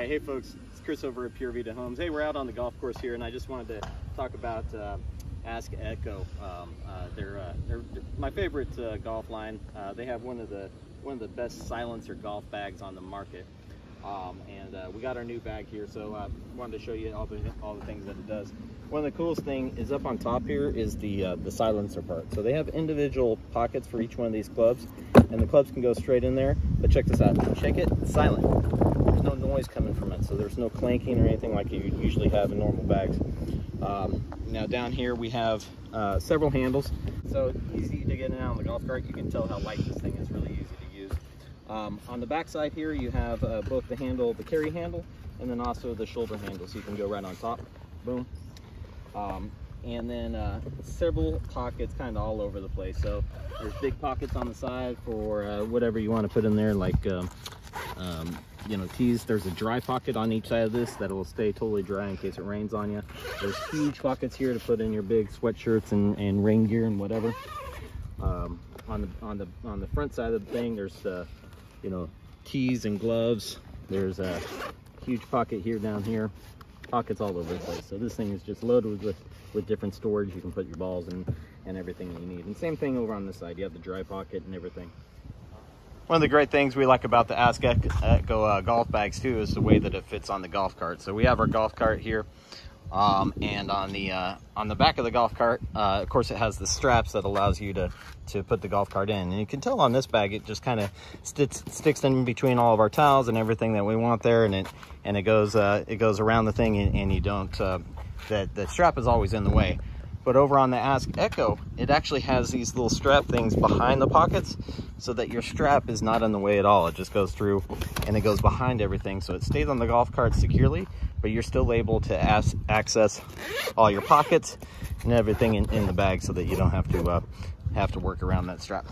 right, hey folks, it's Chris over at Pure Vita Homes. Hey, we're out on the golf course here, and I just wanted to talk about uh, Ask Echo. Um, uh, they're, uh, they're, my favorite uh, golf line. Uh, they have one of the one of the best silencer golf bags on the market, um, and uh, we got our new bag here, so I wanted to show you all the all the things that it does. One of the coolest thing is up on top here is the the silencer part. So they have individual pockets for each one of these clubs, and the clubs can go straight in there. But check this out, check it, silent noise coming from it, so there's no clanking or anything like you usually have in normal bags. Um, now down here we have uh, several handles, so easy to get in on the golf cart. You can tell how light this thing is, really easy to use. Um, on the back side here you have uh, both the handle, the carry handle, and then also the shoulder handle, so you can go right on top, boom. Um, and then uh, several pockets kind of all over the place. So there's big pockets on the side for uh, whatever you want to put in there, like um, um, you know, tees. There's a dry pocket on each side of this that will stay totally dry in case it rains on you. There's huge pockets here to put in your big sweatshirts and, and rain gear and whatever. Um, on the on the on the front side of the thing, there's uh, you know tees and gloves. There's a huge pocket here down here. Pockets all over the place. So this thing is just loaded with with different storage. You can put your balls and and everything you need. And same thing over on this side. You have the dry pocket and everything. One of the great things we like about the Ask Echo uh, golf bags too is the way that it fits on the golf cart. So we have our golf cart here, um, and on the uh, on the back of the golf cart, uh, of course, it has the straps that allows you to to put the golf cart in. And you can tell on this bag, it just kind of sticks sticks in between all of our towels and everything that we want there, and it and it goes uh, it goes around the thing, and, and you don't uh, that the strap is always in the way. But over on the Ask Echo, it actually has these little strap things behind the pockets so that your strap is not in the way at all. It just goes through and it goes behind everything. So it stays on the golf cart securely, but you're still able to access all your pockets and everything in, in the bag so that you don't have to uh, have to work around that strap.